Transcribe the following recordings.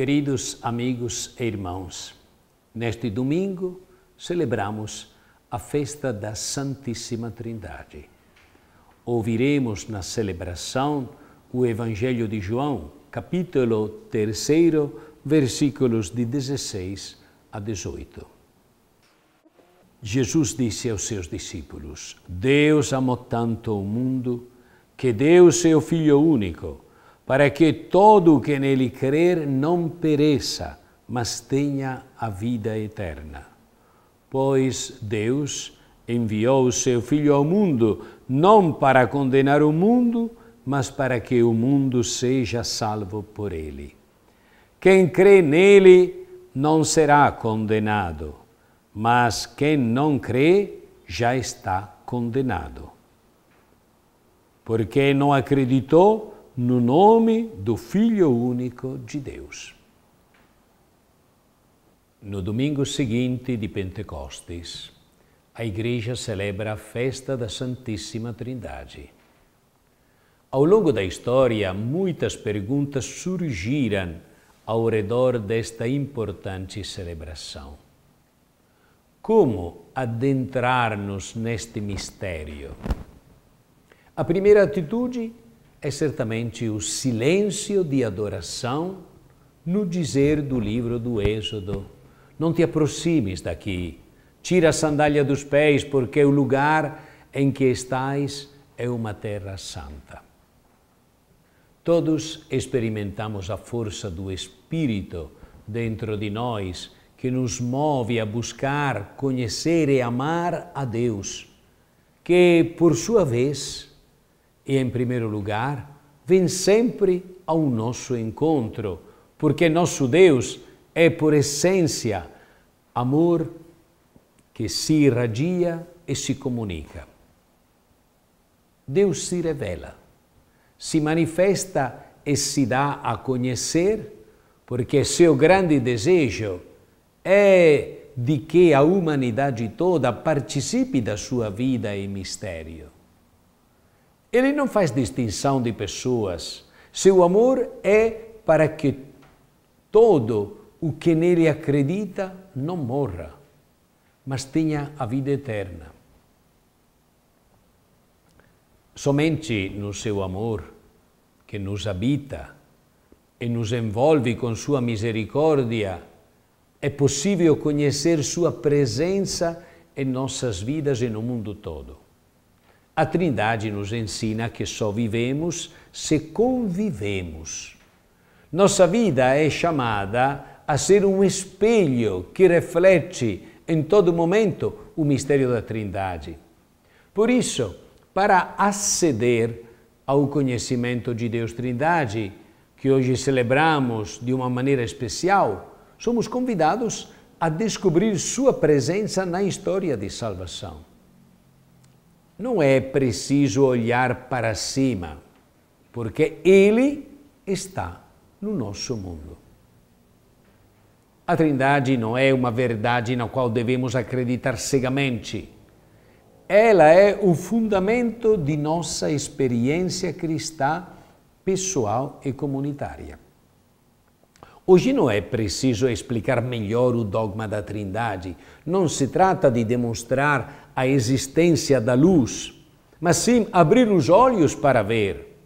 Queridos amigos e irmãos, neste domingo celebramos a festa da Santíssima Trindade. Ouviremos na celebração o Evangelho de João, capítulo 3, versículos de 16 a 18. Jesus disse aos seus discípulos: Deus amou tanto o mundo que deu seu Filho único para que todo o que nele crer não pereça, mas tenha a vida eterna. Pois Deus enviou o seu Filho ao mundo não para condenar o mundo, mas para que o mundo seja salvo por ele. Quem crê nele não será condenado, mas quem não crê já está condenado. Porque não acreditou no nome do Filho único de Deus. No domingo seguinte de Pentecostes, a Igreja celebra a festa da Santíssima Trindade. Ao longo da história, muitas perguntas surgiram ao redor desta importante celebração. Como adentrar-nos neste mistério? A primeira atitude é certamente o silêncio de adoração no dizer do livro do Êxodo. Não te aproximes daqui, tira a sandália dos pés, porque o lugar em que estás é uma terra santa. Todos experimentamos a força do Espírito dentro de nós que nos move a buscar, conhecer e amar a Deus, que, por sua vez, e, em primeiro lugar, vem sempre ao nosso encontro, porque nosso Deus é, por essência, amor que se irradia e se comunica. Deus se revela, se manifesta e se dá a conhecer, porque seu grande desejo é de que a humanidade toda participe da sua vida e mistério. Ele não faz distinção de pessoas. Seu amor é para que todo o que nele acredita não morra, mas tenha a vida eterna. Somente no seu amor, que nos habita e nos envolve com sua misericórdia, é possível conhecer sua presença em nossas vidas e no mundo todo. A Trindade nos ensina que só vivemos se convivemos. Nossa vida é chamada a ser um espelho que reflete em todo momento o mistério da Trindade. Por isso, para aceder ao conhecimento de Deus Trindade, que hoje celebramos de uma maneira especial, somos convidados a descobrir Sua presença na história de salvação. Não é preciso olhar para cima, porque Ele está no nosso mundo. A Trindade não é uma verdade na qual devemos acreditar cegamente. Ela é o fundamento de nossa experiência cristã pessoal e comunitária. Hoje não é preciso explicar melhor o dogma da Trindade. Não se trata de demonstrar a existência da luz, mas sim abrir os olhos para ver.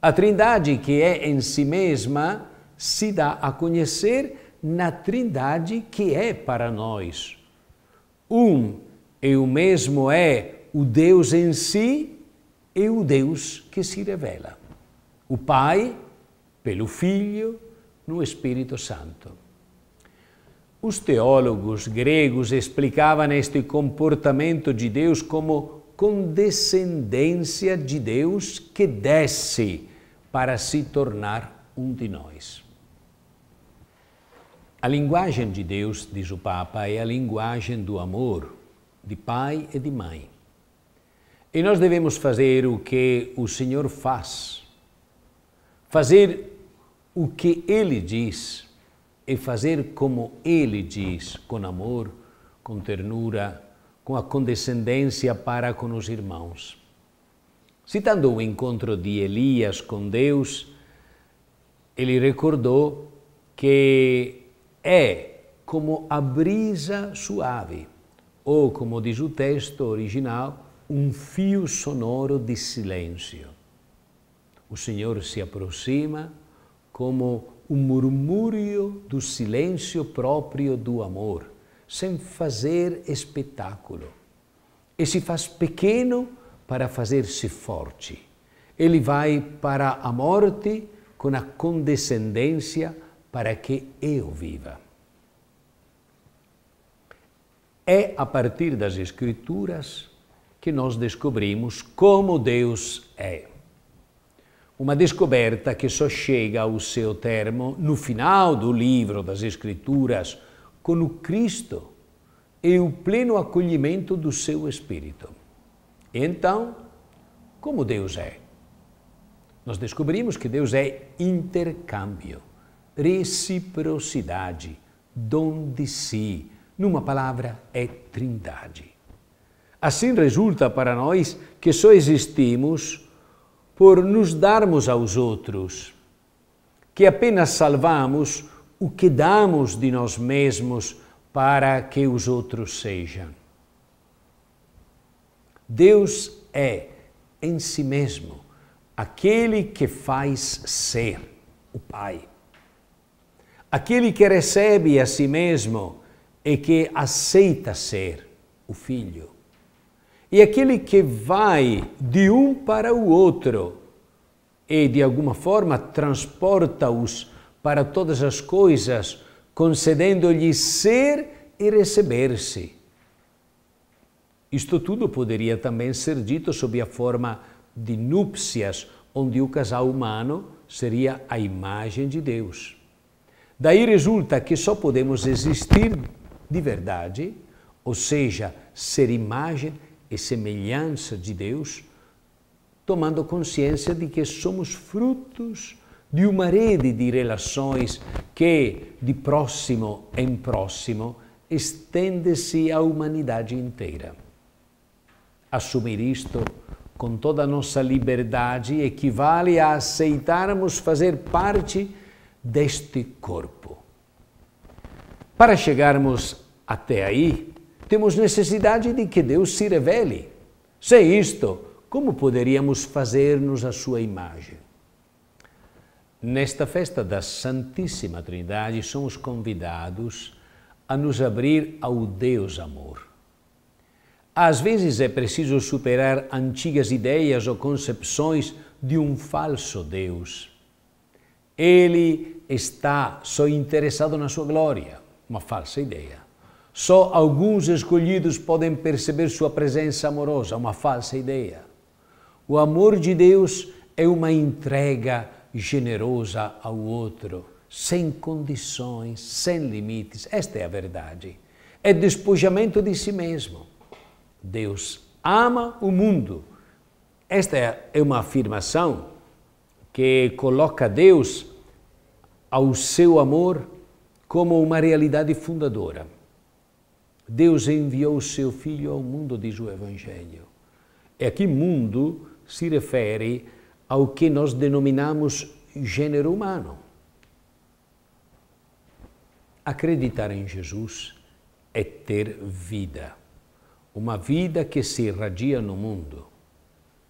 A Trindade, que é em si mesma, se dá a conhecer na Trindade que é para nós. Um e o mesmo é o Deus em si e o Deus que se revela. O Pai, pelo Filho, no Espírito Santo. Os teólogos gregos explicavam este comportamento de Deus como condescendência de Deus que desce para se tornar um de nós. A linguagem de Deus, diz o Papa, é a linguagem do amor, de pai e de mãe. E nós devemos fazer o que o Senhor faz, fazer o que ele diz fazer como ele diz, com amor, com ternura, com a condescendência para com os irmãos. Citando o encontro de Elias com Deus, ele recordou que é como a brisa suave, ou como diz o texto original, um fio sonoro de silêncio. O Senhor se aproxima como um murmúrio do silêncio próprio do amor, sem fazer espetáculo. E se faz pequeno para fazer-se forte. Ele vai para a morte com a condescendência para que eu viva. É a partir das Escrituras que nós descobrimos como Deus é. Uma descoberta que só chega ao seu termo no final do livro das Escrituras, com o Cristo e o pleno acolhimento do seu Espírito. Então, como Deus é? Nós descobrimos que Deus é intercâmbio, reciprocidade, dom de si. Numa palavra, é trindade. Assim resulta para nós que só existimos por nos darmos aos outros, que apenas salvamos o que damos de nós mesmos para que os outros sejam. Deus é, em si mesmo, aquele que faz ser o Pai. Aquele que recebe a si mesmo e que aceita ser o Filho. E aquele que vai de um para o outro e de alguma forma transporta-os para todas as coisas, concedendo-lhe ser e receber-se. Isto tudo poderia também ser dito sob a forma de núpcias, onde o casal humano seria a imagem de Deus. Daí resulta que só podemos existir de verdade, ou seja, ser imagem e semelhança de Deus, tomando consciência de que somos frutos de uma rede de relações que, de próximo em próximo, estende-se à humanidade inteira. Assumir isto com toda a nossa liberdade equivale a aceitarmos fazer parte deste corpo. Para chegarmos até aí, temos necessidade de que Deus se revele. Sem isto, como poderíamos fazer-nos a sua imagem? Nesta festa da Santíssima Trindade, somos convidados a nos abrir ao Deus Amor. Às vezes é preciso superar antigas ideias ou concepções de um falso Deus. Ele está só interessado na sua glória, uma falsa ideia. Só alguns escolhidos podem perceber sua presença amorosa, uma falsa ideia. O amor de Deus é uma entrega generosa ao outro, sem condições, sem limites. Esta é a verdade. É despojamento de si mesmo. Deus ama o mundo. Esta é uma afirmação que coloca Deus ao seu amor como uma realidade fundadora. Deus enviou o seu Filho ao mundo, diz o Evangelho. E aqui mundo se refere ao que nós denominamos gênero humano. Acreditar em Jesus é ter vida, uma vida que se irradia no mundo.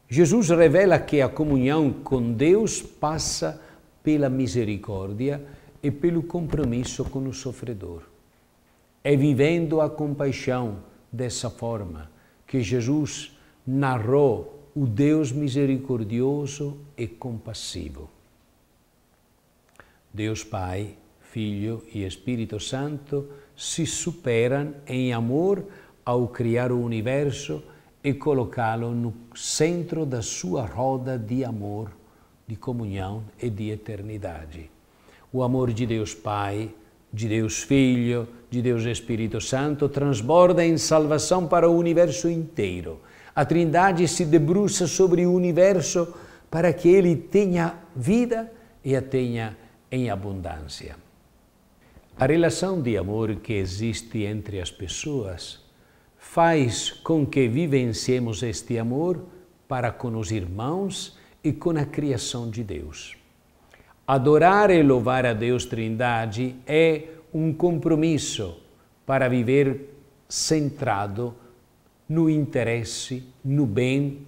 Jesus revela que a comunhão com Deus passa pela misericórdia e pelo compromisso com o sofredor. É vivendo a compaixão dessa forma que Jesus narrou o Deus misericordioso e compassivo. Deus Pai, Filho e Espírito Santo se superam em amor ao criar o universo e colocá-lo no centro da sua roda de amor, de comunhão e de eternidade. O amor de Deus Pai, de Deus Filho, de Deus Espírito Santo transborda em salvação para o universo inteiro a Trindade se debruça sobre o universo para que ele tenha vida e a tenha em abundância. A relação de amor que existe entre as pessoas faz com que vivenciemos este amor para com os irmãos e com a criação de Deus. Adorar e louvar a Deus Trindade é um compromisso para viver centrado no interesse, no bem,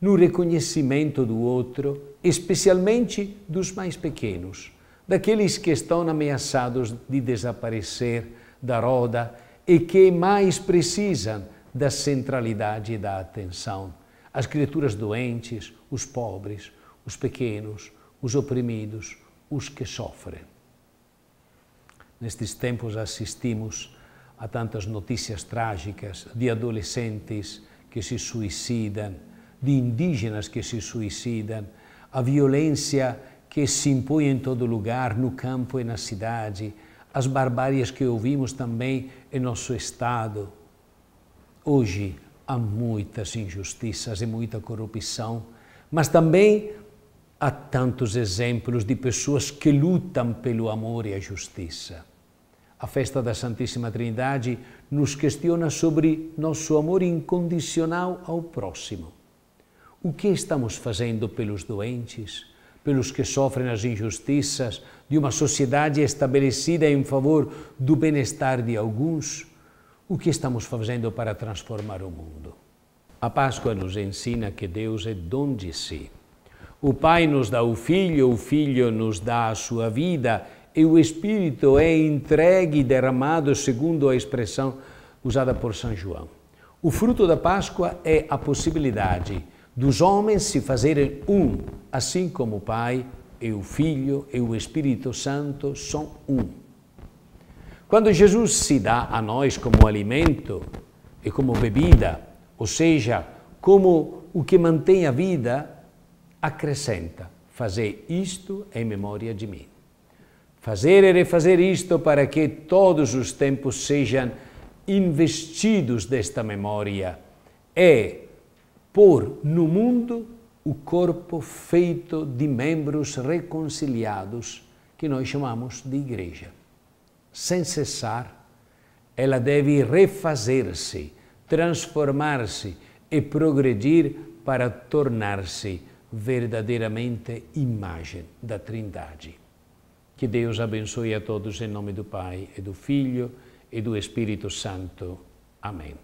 no reconhecimento do outro, especialmente dos mais pequenos, daqueles que estão ameaçados de desaparecer da roda e que mais precisam da centralidade e da atenção. As criaturas doentes, os pobres, os pequenos, os oprimidos, os que sofrem. Nestes tempos assistimos a tantas notícias trágicas de adolescentes que se suicidam, de indígenas que se suicidam, a violência que se impõe em todo lugar, no campo e na cidade, as barbáries que ouvimos também em nosso estado. Hoje há muitas injustiças e muita corrupção, mas também há tantos exemplos de pessoas que lutam pelo amor e a justiça. A festa da Santíssima Trindade nos questiona sobre nosso amor incondicional ao próximo. O que estamos fazendo pelos doentes, pelos que sofrem as injustiças de uma sociedade estabelecida em favor do bem-estar de alguns? O que estamos fazendo para transformar o mundo? A Páscoa nos ensina que Deus é dom de si. O Pai nos dá o Filho, o Filho nos dá a sua vida e o Espírito é entregue e derramado segundo a expressão usada por São João. O fruto da Páscoa é a possibilidade dos homens se fazerem um, assim como o Pai e o Filho e o Espírito Santo são um. Quando Jesus se dá a nós como alimento e como bebida, ou seja, como o que mantém a vida, acrescenta: fazer isto em memória de mim. Fazer e refazer isto para que todos os tempos sejam investidos desta memória é pôr no mundo o corpo feito de membros reconciliados que nós chamamos de igreja. Sem cessar, ela deve refazer-se, transformar-se e progredir para tornar-se verdadeiramente imagem da Trindade. Que Deus abençoe a todos em nome do Pai e do Filho e do Espírito Santo. Amém.